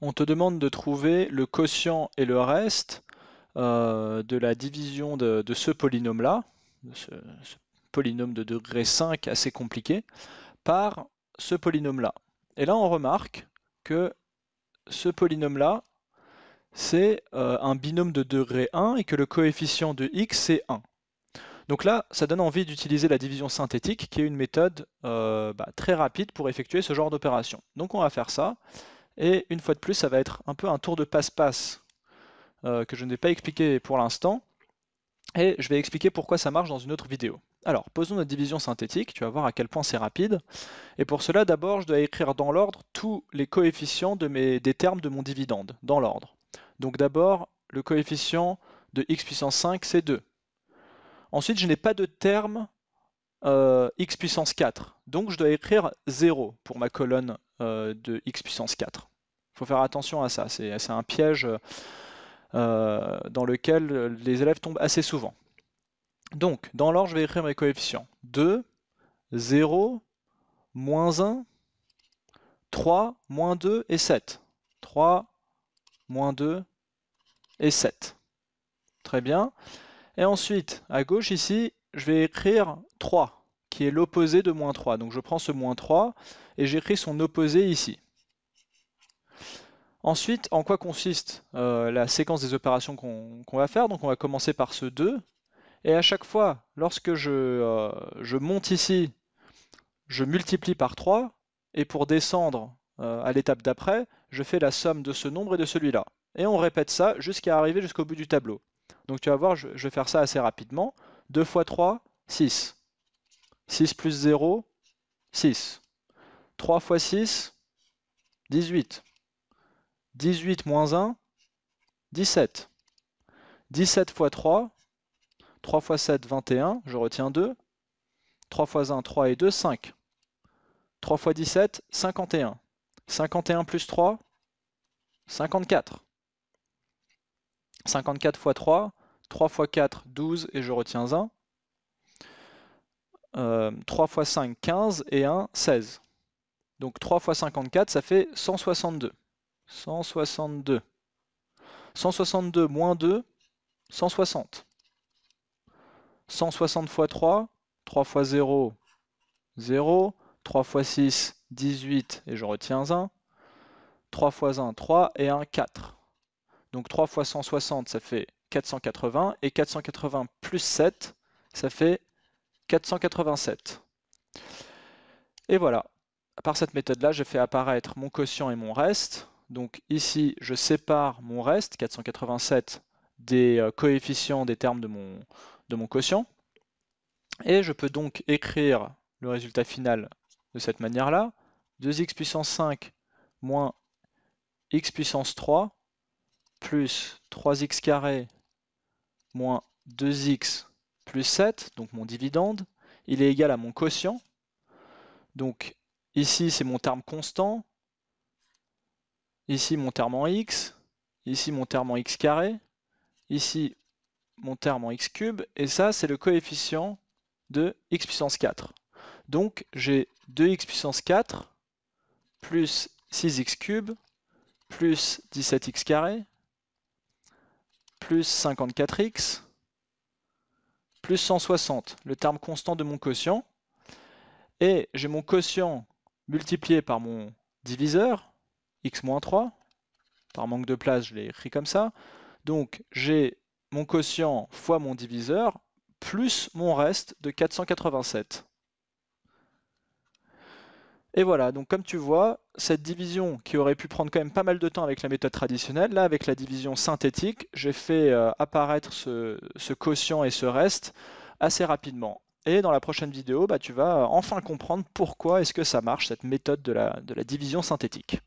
on te demande de trouver le quotient et le reste euh, de la division de, ce polynôme-là, ce, polynôme de degré 5 assez compliqué, par ce polynôme-là. Et là, on remarque que ce polynôme-là, c'est euh, un binôme de degré 1 et que le coefficient de x, c'est 1. Donc là, ça donne envie d'utiliser la division synthétique, qui est une méthode euh, bah, très rapide pour effectuer ce genre d'opération. Donc on va faire ça, et une fois de plus, ça va être un peu un tour de passe-passe euh, que je ne vais pas expliquer pour l'instant, et je vais expliquer pourquoi ça marche dans une autre vidéo. Alors, posons notre division synthétique, tu vas voir à quel point c'est rapide. Et pour cela, d'abord, je dois écrire dans l'ordre tous les coefficients des termes de mon dividende, dans l'ordre. Donc d'abord, le coefficient de x puissance 5, c'est 2. Ensuite, je n'ai pas de terme euh, x puissance 4. Donc je dois écrire 0 pour ma colonne euh, de x puissance 4. Il faut faire attention à ça, c'est un piège euh, dans lequel les élèves tombent assez souvent. Donc, dans l'ordre, je vais écrire mes coefficients. 2, 0, moins 1, 3, moins 2 et 7. 3, moins 2 et 7. Très bien. Et ensuite, à gauche ici, je vais écrire 3, qui est l'opposé de moins 3. Donc je prends ce moins 3 et j'écris son opposé ici. Ensuite, en quoi consiste euh, la séquence des opérations qu'on va faire? Donc on va commencer par ce 2. Et à chaque fois, lorsque je, euh, monte ici, je multiplie par 3. Et pour descendre euh, à l'étape d'après, je fais la somme de ce nombre et de celui-là. Et on répète ça jusqu'à arriver jusqu'au bout du tableau. Donc tu vas voir, je, vais faire ça assez rapidement. 2 fois 3, 6. 6 plus 0, 6. 3 fois 6, 18. 18 moins 1, 17. 17 fois 3, 3 fois 7, 21, je retiens 2. 3 fois 1, 3 et 2, 5. 3 fois 17, 51. 51 plus 3, 54. 54 fois 3, 3 fois 4, 12 et je retiens 1. 3 fois 5, 15 et 1, 16. Donc 3 fois 54, ça fait 162. 162. 162 moins 2, 160. 160 fois 3, 3 fois 0, 0. 3 fois 6, 18 et je retiens 1. 3 fois 1, 3 et 1, 4. Donc 3 fois 160, ça fait 480. Et 480 plus 7, ça fait 487. Et voilà. Par cette méthode-là, je fais apparaître mon quotient et mon reste. Donc ici, je sépare mon reste, 487, des euh, coefficients des termes de mon, de mon quotient. Et je peux donc écrire le résultat final de cette manière-là. 2x puissance 5 moins x puissance 3 plus 3x carré moins 2x plus 7, donc mon dividende, il est égal à mon quotient. Donc ici c'est mon terme constant, ici mon terme en x, ici mon terme en x carré, ici mon terme en x cube, et ça c'est le coefficient de x puissance 4. Donc j'ai 2x puissance 4 plus 6x cube plus 17x carré plus 54x plus 160, le terme constant de mon quotient. Et j'ai mon quotient multiplié par mon diviseur, x-3. Par manque de place, je l'ai écrit comme ça. Donc j'ai mon quotient fois mon diviseur, plus mon reste de 487. Et voilà, donc comme tu vois, cette division qui aurait pu prendre quand même pas mal de temps avec la méthode traditionnelle, là avec la division synthétique, j'ai fait euh, apparaître ce, quotient et ce reste assez rapidement. Et dans la prochaine vidéo, bah, tu vas enfin comprendre pourquoi est-ce que ça marche, cette méthode de la division synthétique.